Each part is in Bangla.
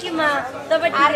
তাই নাকি মা তবে আর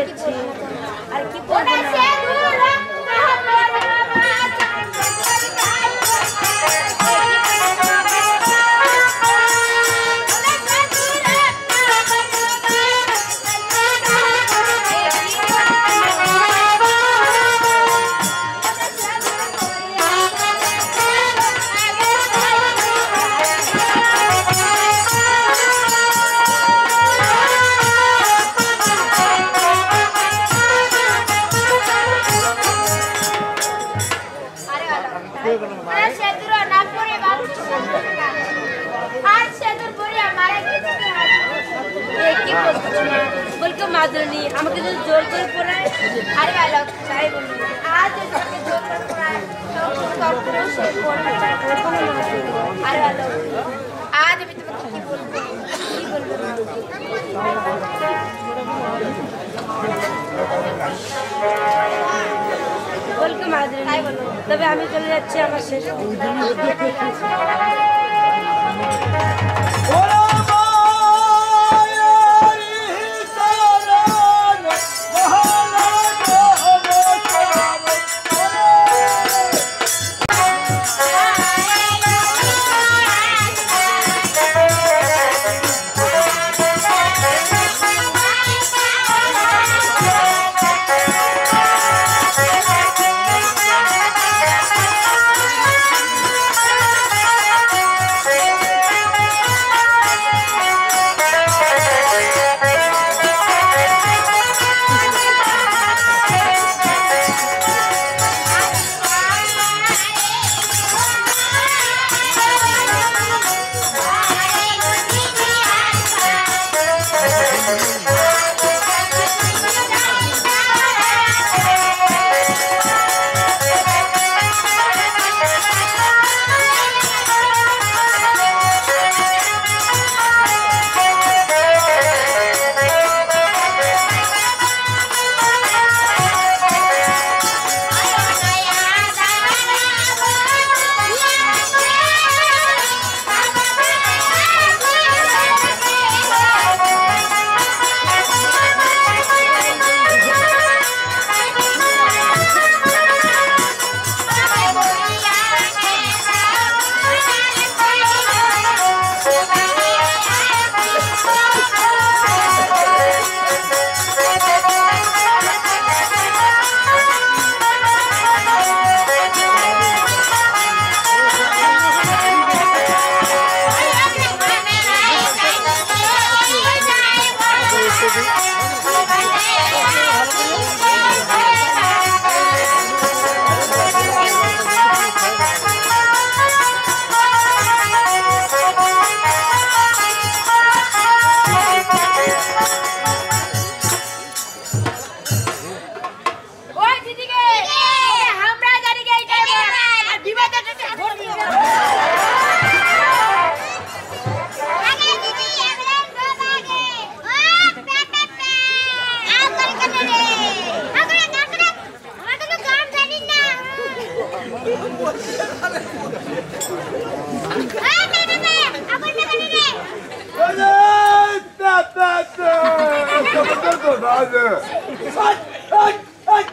ज़बरदस्त हो राज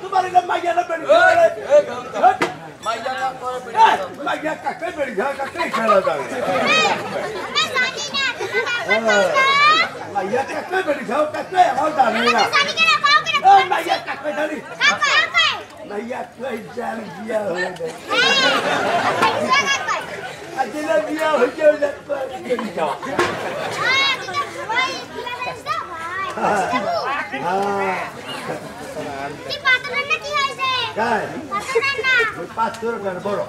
तुम्हारे ना माया ना बेड़ी माया का कोई बेड़ी माया का कोई बेड़ी घर का कोई खेला था माया का कोई बेड़ी घर का कोई हमारा डाली ना माया का कोई डाली माया कोई जान दिया हो गया अजनबिया हो गया लगता है boy হ্যাঁ কি পাতলেন না কি হইছে গায় পাতলেন না ওই পাঁচ তোর গান বড়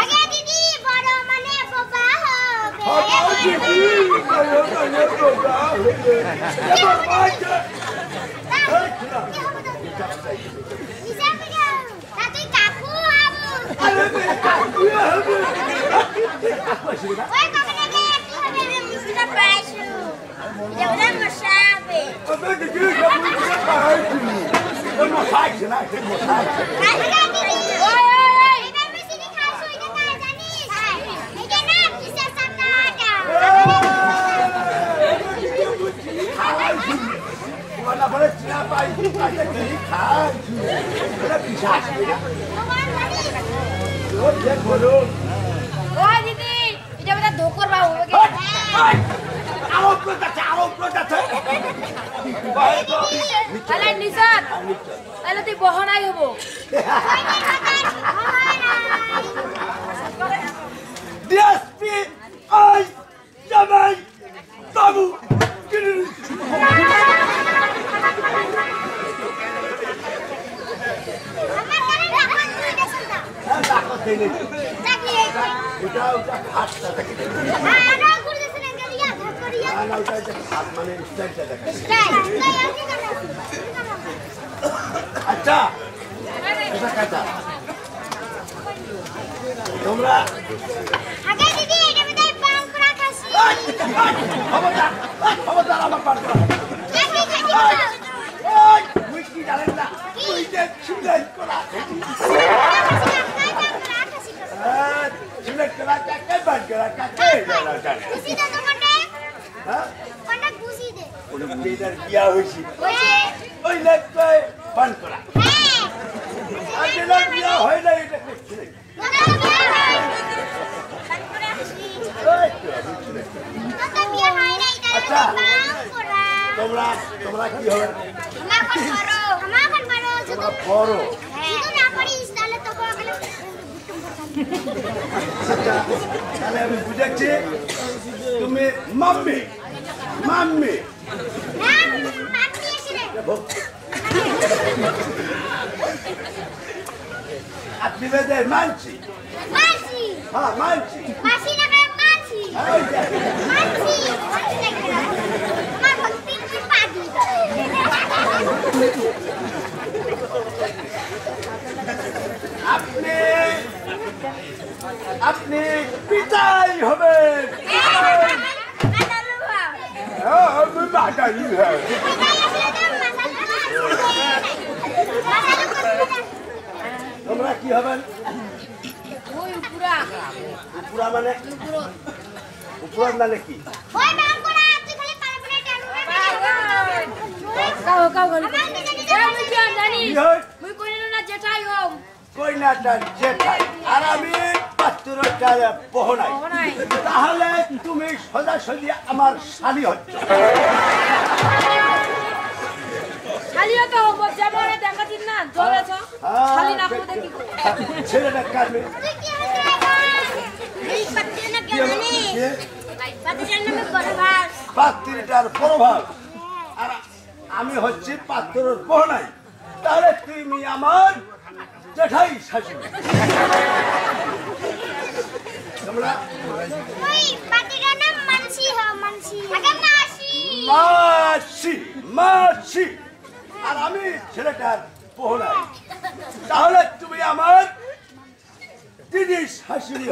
আগে দিদি বড় মানে বাবা হবে বাবা দিদি আয়ো আয়ো বাবা এবার মাইয়া এই ছিলা হিসাব করে তাতে কাকু আবু আরে মেয়ে কাকু হবে কাকু আসবে না Quebrando a chave. Eu tô de dica, eu não sei parar de mim. Eu não saio de lá, eu não saio. Vai jogar, menino. Oi, oi, oi. Vai pra cima de casa, oi, de casa, nisso. Vai. Ninguém nada de ser sacada. Mas na bola tinha pai, pai tem que ir casa. Era pichado, né? Oi, Didi. Eu vou dar dor com ai! ai! Vai, vai. তাহলে তাহলে বহনাই হব Dia speed, ay, jamai, tabu. আমার কানে রাখা তুই এই কই Kita udah khas তাই আমি কেন আচ্ছা এটা কাটা তোমরা আগে দিদি এটা বোধহয় পান করা খাসি খবরদার খবরদার আমার পার করো ওই তুই কি জানেন না তুই যে সিলেক্ট করা সিলেক্ট করা কাকে বাদ করা কাকে জানা জানে খুশি দে তোমাকে হ্যাঁ কোনটা খুশি দে কোন মেয়েদের বিয়া হয়েছি ওই লেখটায় পান করা। আর যেটা বিয়া হয় না, এটা করছি আচ্ছা। তোমরা তোমরা কি হবে? আচ্ছা তুমি মাম্মি মাম্মি। আপনি বেদের মানছি মাছি হ্যাঁ মানছি মাছি না রে মাছি ওই যে, মাছি মাছি দেখে না আমার ভক্তি তুই পাগলি আপনি আপনি 干鱼。তোমরা কি হবে ওই উপরা উপরা মানে উপরা মানে কি ওই বাঙ্গুরা তুই খালি পারবে টানবে কাও কাও গলি আমি কি জানি ওই কইনা না জেঠাই হম কইনাটা জেঠাই আর আমি পহনাই তাহলে তুমি সোজাসুজি আমার শালি হচ্ছ। ছেলেটা কাটবে? পাত্রীটার প্রভাব। আর আমি হচ্ছি পাত্রর পহনাই তাহলে তুমি আমার জেঠাই শাশুড়ি। তোমরা মাসি। মাসি আর আমি ছেলেটার পহনাই তাহলে তুমি আমার দিদি শাশুড়ি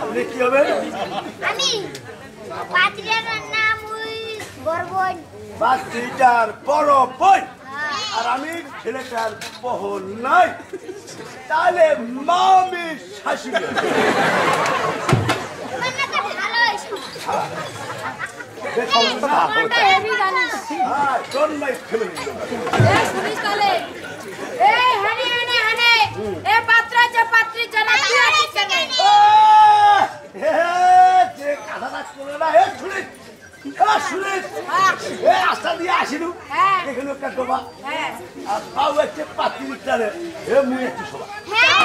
আপনি কি হবেন? আমি পাত্রের নাম পাত্রীটার বড় বোন আর আমি ছেলেটার পহন নাই তাহলে মামি শাশুড়ি। হচ্ছে। ভালো হয়েছে বেশ সমস্যা না আমারটা হেভি জানিস হ্যাঁ কথাটা না হে হ্যাঁ শুনিস দিয়ে আসিলু হ্যাঁ। এখানে একটা ডোবা। হ্যাঁ। আর পাও একটা পাত্রি টানে এ মুই একটু সবা হ্যাঁ।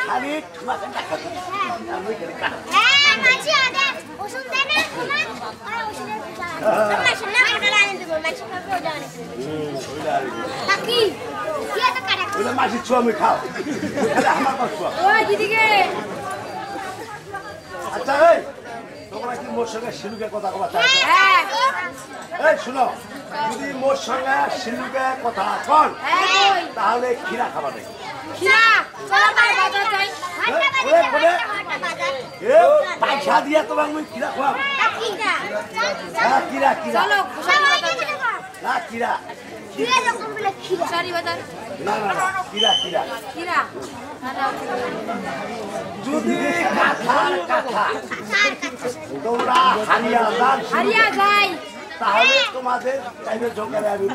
খালি হ্যাঁ। শুননা কাটা। ওইটা মাসি ছুয়া আমি খাও। খালি আমার পাশ ছুয়া। ওই দিদিকে। আচ্ছা এই তোমরা কি মোর সঙ্গে শিলুকে কথা কবা চাই হ্যাঁ এই শুনো যদি মোর সঙ্গে শিলুকে কথা কন হ্যাঁ তাহলে খিরা খাবা নাকি? হাঁটা বাজার এ পয়সা দিয়া তোমাকে মুই হ্যাঁ কিরা? কিরা না কিরা কিরা? কিরা? না না যদি কাঁথার কাঁথা। সার তোমরা হারিয়া যাই। তাহলে তোমাদের চাইবে জোগাড়ে আমি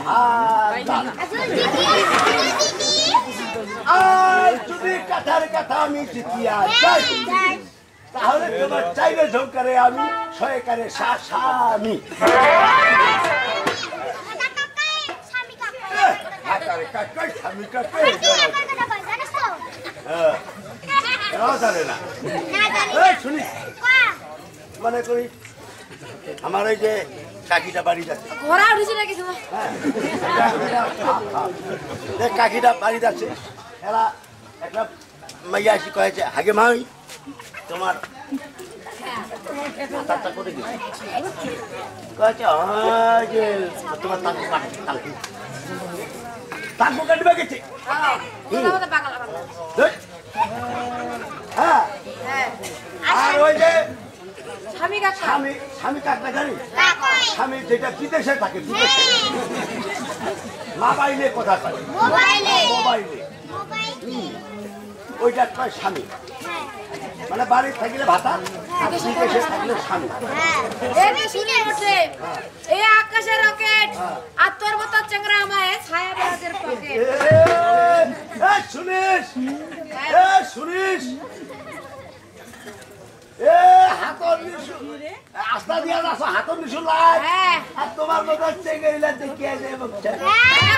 আর যদি কাঁথার কাঁথা আমি জিতিয়া যাই তাহলে তোমার চাইবে ঝোঁকারে আমি শুনি। কোয়া মানে করি আমার এই যে কাকিটা বাড়ি যাচ্ছে ঘোড়া উঠেছি নাকি তোমার? হ্যাঁ। কাকিটা বাড়ি যাচ্ছে এরা একটা মাইয়া এসে কয়েছে হাগে মাই তোমার হয় তোমার তাকু কাট তাকু কাটবে। গেছে। দেখ। হ্যাঁ। হ্যাঁ। আর ওই যে স্বামী স্বামী স্বামী জানি? স্বামী যেটা বিদেশে থাকে বিদেশে মোবাইলে কথা কয়। মোবাইলে। মোবাইলে। ওইটা কয় স্বামী। হ্যাঁ। মানে বাড়ি থাকলে ভাতা বিদেশে থাকলে স্বামী। হ্যাঁ। এতে শুনে ওঠে এ আকাশের রকেট আর তোর মতো চেংরা আমায় ছায়া বেড়াদের পকেট। এ, এ, শুনিস? এ শুনিস? আস্তা দিয়া আসো হাতর নিশু লাই হ্যাঁ। আর তোমার মতো চেঙ্গে ইলা হ্যাঁ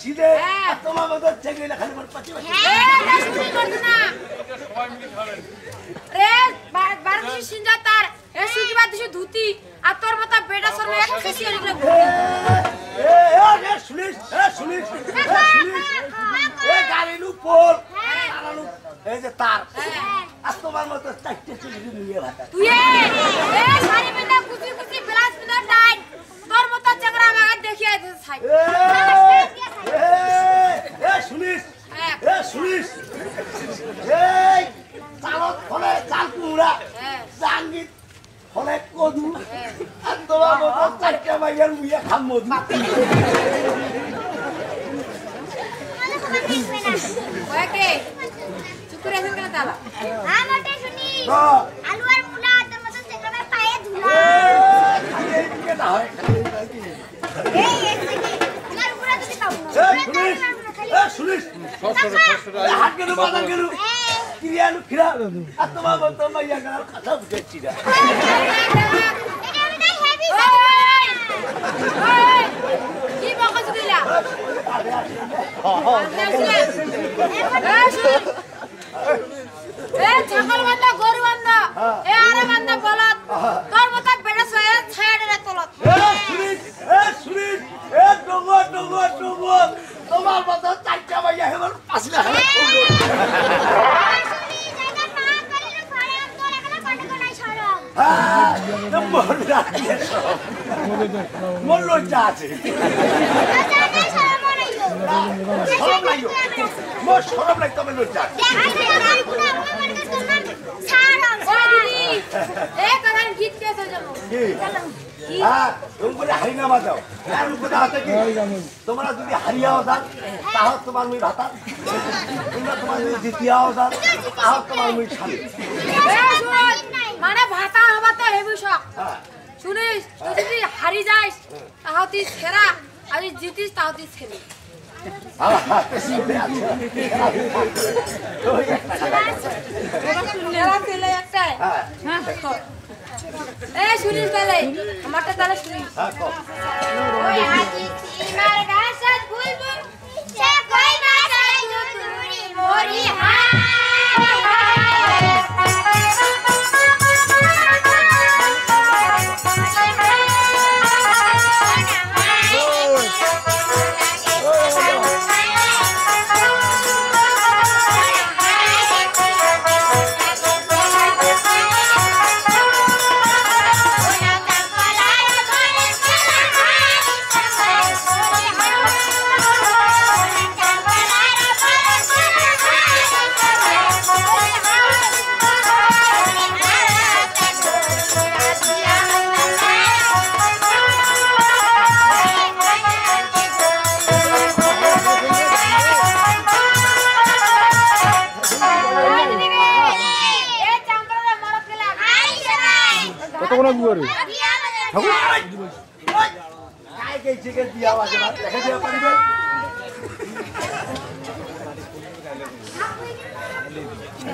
সিধে হ্যাঁ। আর তোমার মতো চেঙ্গে ইলা খালি পাচ্ছি না। রে সিনজা তার। এ সুজিবা দিছে ধুতি। আর তোর মতো বেটা সরবে এক এ, এ, শুনিস শুনিস গাড়ির উপর এই যে তার আর তোমার মতো চারটে তোর মতো চেংরা আমাকে দেখিয়ে এ, শুনিস হ্যাঁ এ শুনিস চাল হ্যাঁ ফলে কদু আর তোমার মতো চারটে মাইয়ার মুইয়া খাম মধু কেন হয় শুনিস হাত গেলু বাজার গেলু কিরিয়ানু খিরা আর তোমার মতো মাইয়া গেলার কথা বুঝেছি না কি বকা দিলা এ ছাগল বান্ধা গরু বান্ধা এ আরে বান্ধা বলত তোর মতো বেড়া ডঙ্গ তোমার মতো চারটা মাইয়া হেবার পাঁচলা হেবার মোর লজ্জা আছে। সরম লাগল মোর সরম লাগতো আমার লজ্জা আছে। হ্যাঁ তুমি বলে হারিনামা দাও আর কথা হচ্ছে কি তোমরা যদি হারিয়াও যান তাহলে তোমার মুই ভাতা। তোমরা তোমার যদি জিতিয়াও যান তাহলে তোমার মুই স্বামী মানে ভাতা হবা তো হেবি শখ হ্যাঁ। শুনিস তুই যদি হারি যাস তাহলে তুই সেরা আর জিতিস তাহলে তুই ছেলে সেরা ছেলে একটাই হ্যাঁ হ্যাঁ এ শুনিস তাহলে আমারটা তাহলে শুনিস কও। ওই হাতি সীমার গাছত বুলবুল সে কই মাছায় দুতুরি মরি এ করে। ঠাকুর, ওই, ওই, কায় কে চিকেন দিয়া আছে না দেখে দিয়া পারিবে এই চশমা দেওয়া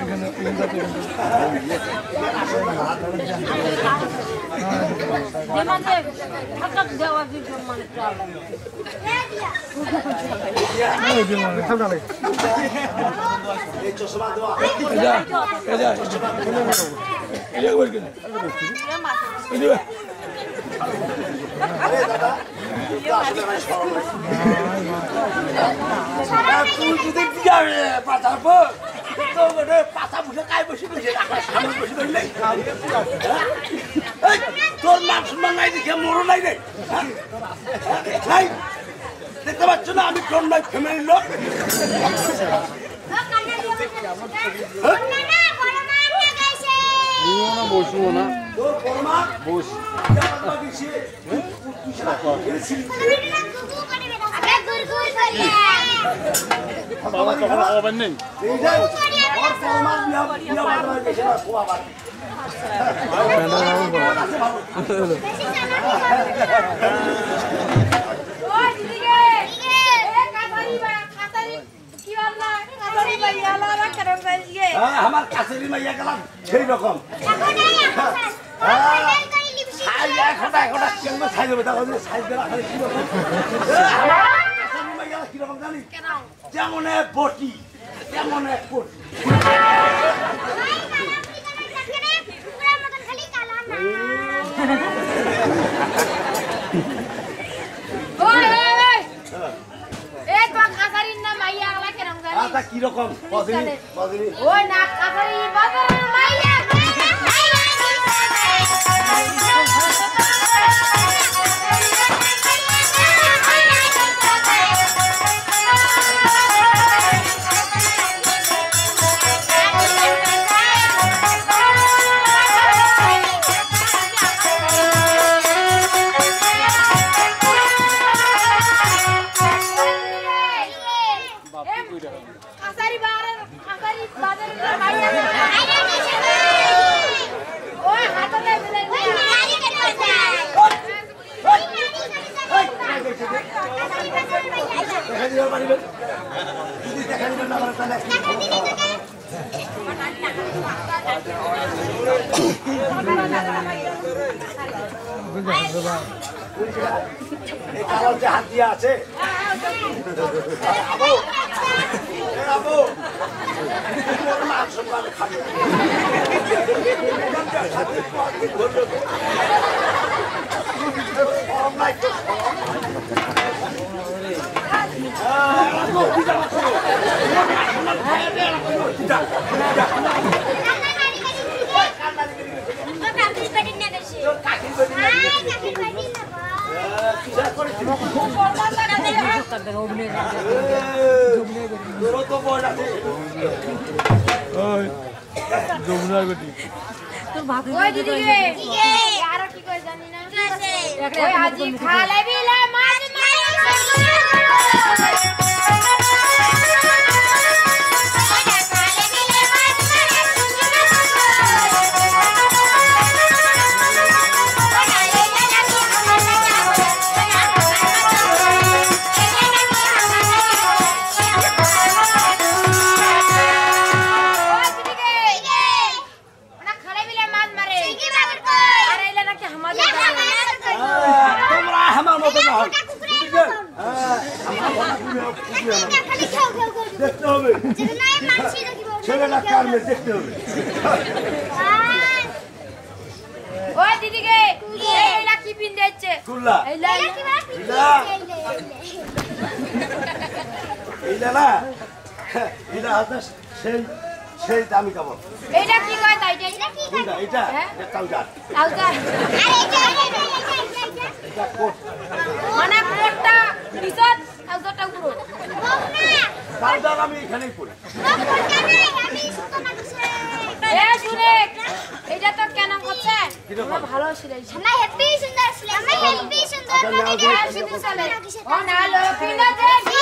আরে দাদা তোর তো আসলে আমার শরম নাই। আর তুই যদি দিয়া পাতার পর তো মানে পাতা বুঝে কাই বসে বসে রাখার সামনে বসে বসলে এই, তোর মান সম্মান নাই দেখে মরো নাই রে হ্যাঁ? নাই দেখতে পাচ্ছ না আমি কোন নাই ফ্যামিলির লোক বসবো না তোর পরমা বস গেছে বাবা তখন হবেন নেই এই যে ওর পরমা বিয়া বিয়া বাড়া গেছে না কোয়া বাড়ি ওই দিদিকে এ কাতারি বা কাতারি কি বললা কাতারি বা ইয়ালা বা কেরম গাইয়ে হ্যাঁ আমার কাছেরই মাইয়া গেলাম সেই রকম সাইজ একটা একটা কেন সাইজ হবে তাহলে সাইজ দেওয়া খালি কি রকম কাছেরই মাইয়া কি রকম জানিস? কেন? যেমন এক বটি তেমন এক কাতারির নাম খালে বিলে মাছ ওই এটা সেই সেই দামি কাপড়। এইটা কি কয় তাই? এটা কোনটা এটা হ্যাঁ? এটা কাউজার। আউকা এটা কোট। মানে কোটটা পিছত আউকাটা উপর কাউজার আমি এখানেই পড়ি এ শুনে এটা তো কেন করছে আমার ভালো হ্যাপি সুন্দর হ্যাপি সুন্দর ও না লোকিনা দেখি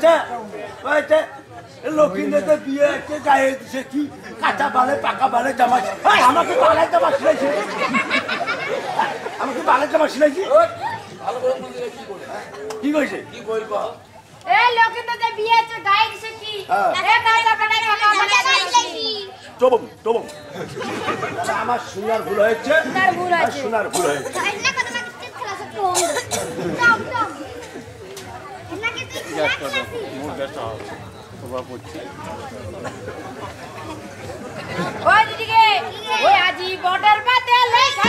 কয়েছে কয়েছে লক্ষ্মীদের বিয়ে একটা গায়ে দিছে কি কাঁচা বালে পাকা বালে জামা আমাকে বালে জামা সিলাইছে। আমাকে বালে জামা সিলাইছি? কি কইছে? কি হ্যাঁ। আমার শোনার ভুল হয়েছে। তার ভুল হয়েছে। ভুল হয়েছে মোর গ্যাসটা প্রভাব পড়ছে ওই দিদিকে ওই আজি বর্ডার পাতে লেখা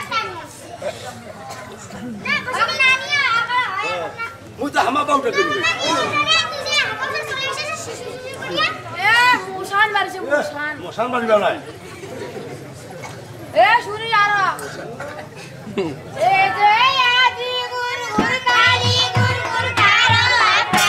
ମୁଁ ତ ହାମା ପାଉଟା କିଣିବି মশান বাড়িবে না এ শুনি আর। এ যে আদি গুরু গুরু কালী গুরু গুরু কারও আটা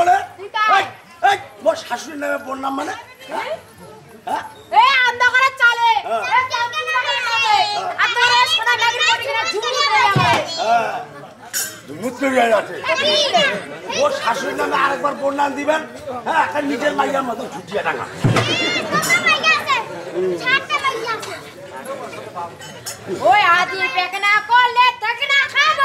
মানে? শাশুড়ির নামে বোন নাম মানে? হ্যাঁ? হ্যাঁ। অন্ধকারের চালে ও শাশুড়ি নামে আরেকবার বন্যান দিবেন হ্যাঁ একটা নিজের মাইয়ার মতো ঝুটিয়ে টাকা ওই আদি পেকনা করলে খাব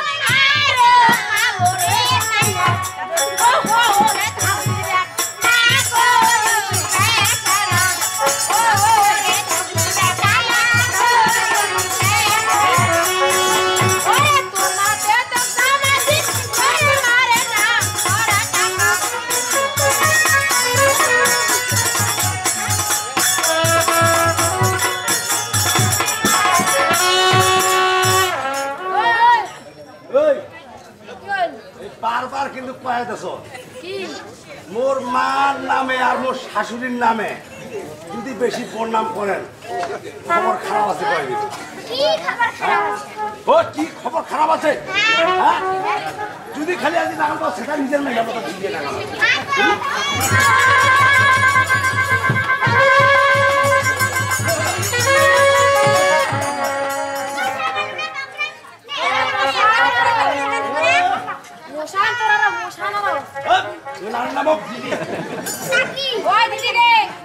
মুসলিম নামে যদি বেশি প্রণাম করেন খবর খারাপ আছে ও কি খবর খারাপ আছে? হ্যাঁ? যদি খালি আজকে লাগানো সেটা নিজের মেয়ে ঠিক নাগাল mabok. Wah, di sini.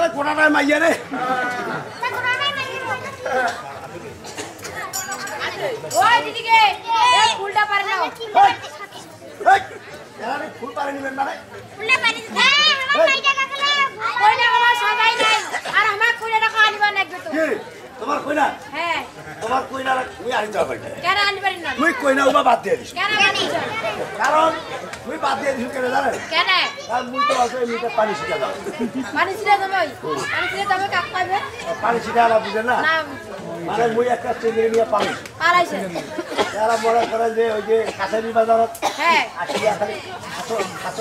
এলাকার কোটাটায় মাইয়া রে? ওই দিদিকে এই ফুলটা পারে নাও। এই, এরা ফুল পারে নিবেন না রে। কই না। আমার সবাই নাই। আর আমার কুড়ি টাকা আনিবা নাকবে তো কি? তোমার কইনা? হ্যাঁ। তোমার কইনা তুমি আনি যাও কইনা কেন আনবেন না? তুই কইনা উবা বাদ দিয়ে দিস। কেন আনিছ কারণ তুই বাদ দিয়ে দিস কেন জানেন কেন? তার মুই তো আছে এমনিতে পানি ছিটা দাও পানি ছিড়ে দেবে পানি দেবে কাক পাইবে? পানি ছিটা আলা বুঝে না? মানে মুই একটা চিংড়ি নিয়ে পানি পারাইছে যারা মনে করে যে ওই যে কাছারি বাজারত হ্যাঁ। আসিয়া খালি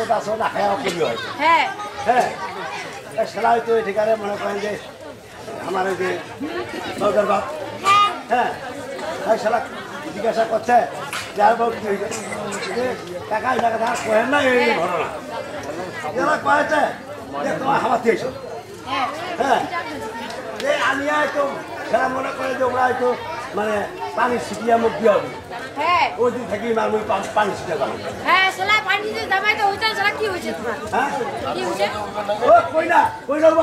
টাচো না খাওয়া করি হয়। হ্যাঁ। হ্যাঁ। হয়তো এখানে মনে করেন যে আমার ওই যে বাপ। হ্যাঁ। সেলা জিজ্ঞাসা করছে যার বাবু টাকা টাকা না এই এই ঘটনা যারা কয়েছে যে তোমার হাওয়া দিয়েছ হ্যাঁ। যে আমি হয়তো সেটা মনে করে যে ওরা হয়তো মানে পানি ছিটিয়ে মুখ দিয়ে হবে। হ্যাঁ। ওই দিন থেকে আমি পানি ছিটিয়ে হ্যাঁ সেলা পানি দিতে দামাই তো হইতা সেলা কি হইছে তোমার? হ্যাঁ। কি হইছে? ও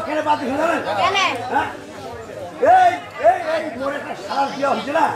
কেন বাদ দিল জানেন কেন? হ্যাঁ। এই এই এই মোর একটা সারা দিয়া হয়েছে না?